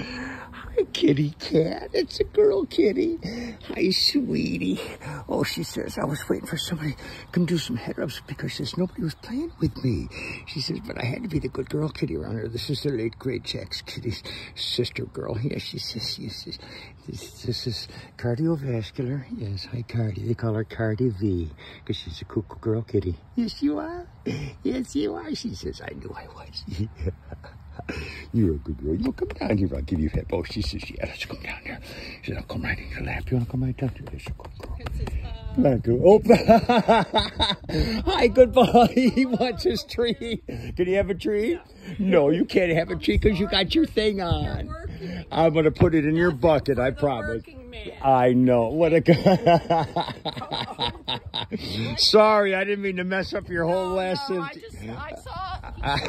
Hi, kitty cat. It's a girl kitty. Hi, sweetie. Oh, she says, I was waiting for somebody to come do some head rubs because she says nobody was playing with me. She says, but I had to be the good girl kitty around. This is the late great Jack's kitty's sister girl. Yes, she says, yes, yes. This, this is cardiovascular. Yes, hi, Cardi. They call her Cardi V because she's a cuckoo girl kitty. Yes, you are. Yes, you are. She says, I knew I was. You're a good girl. You come down here. I'll give you a head. Oh, she says, yeah, let's come down here. She said, I'll come right in your lap. You want to come right down here? Yes, good girl. Like, oh, hi, good boy. He wants his tree. Can he have a tree? No, you can't have a tree because you got your thing on. I'm going to put it in your bucket, I promise. I know. What a Sorry, I didn't mean to mess up your whole No, lesson. No, I just, I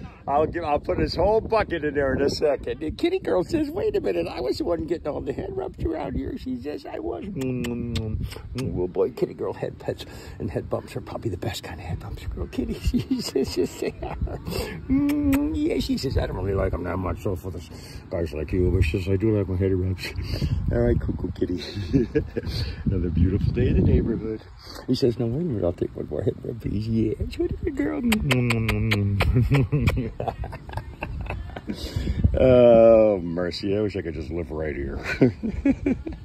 saw. I'll give, I'll put his whole bucket in there in a second. The kitty girl says, wait a minute, I was the one getting all the head rubs around here. She says, I was. Mm, mm, mm. Well, boy, kitty girl head pets and head bumps are probably the best kind of head bumps. Girl, kitty, she says, yes, they are. Mm, yeah, she says, I don't really like them that much, so for the guys like you, but she says, I do like my head rubs. all right, cuckoo kitty. Another beautiful day in the neighborhood. He says, no, wait a minute, I'll take one more head rub. Yeah, what a girl. oh, mercy. I wish I could just live right here.